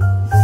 Bye.